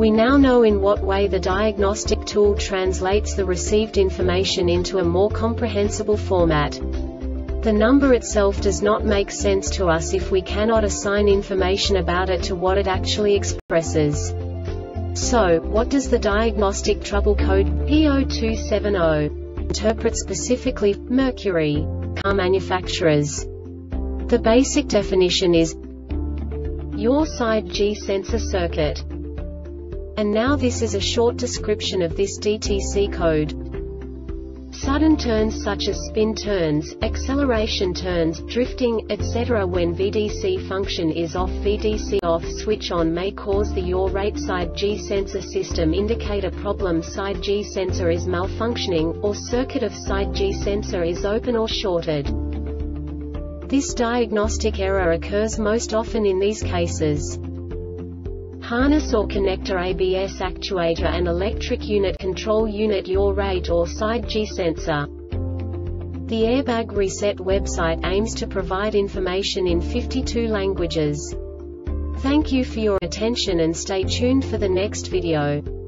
We now know in what way the diagnostic tool translates the received information into a more comprehensible format. The number itself does not make sense to us if we cannot assign information about it to what it actually expresses. So, what does the diagnostic trouble code P0270 interpret specifically Mercury car manufacturers? The basic definition is yaw side G sensor circuit. And now this is a short description of this DTC code. Sudden turns such as spin turns, acceleration turns, drifting, etc. When VDC function is off VDC off switch on may cause the yaw rate side G sensor system indicate a problem side G sensor is malfunctioning, or circuit of side G sensor is open or shorted. This diagnostic error occurs most often in these cases harness or connector ABS actuator and electric unit control unit yaw rate or side G sensor. The Airbag Reset website aims to provide information in 52 languages. Thank you for your attention and stay tuned for the next video.